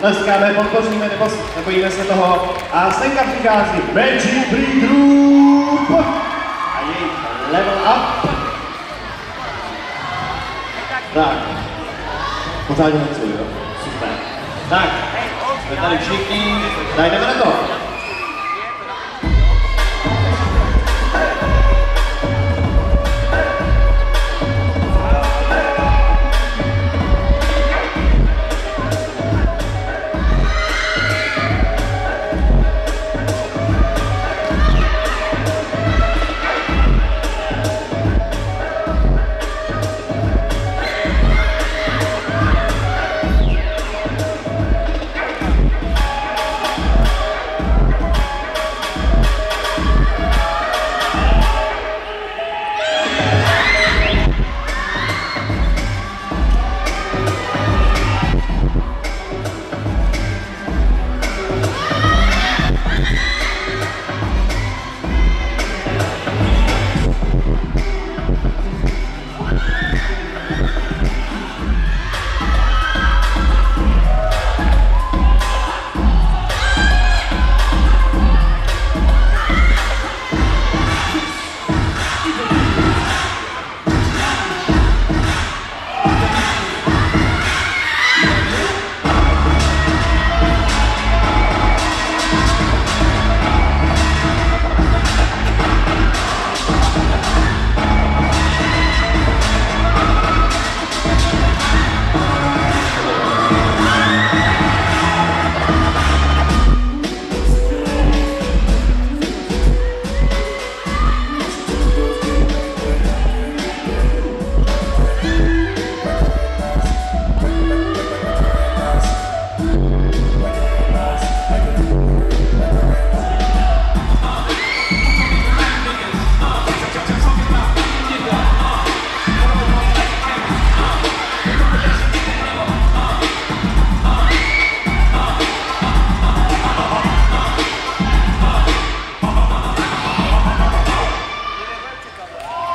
tleskáme, podpoříme, nebo nebojíme se toho. A senka přichází Magic Free a jejich Level Up. Tak, pořádně tancuju, jo? Super. Tak, jsme tady všichni, jdeme na to.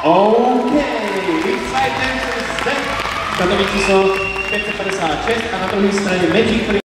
OK, Dancers zde, Katovice číslo 556 a na druhé straně Magic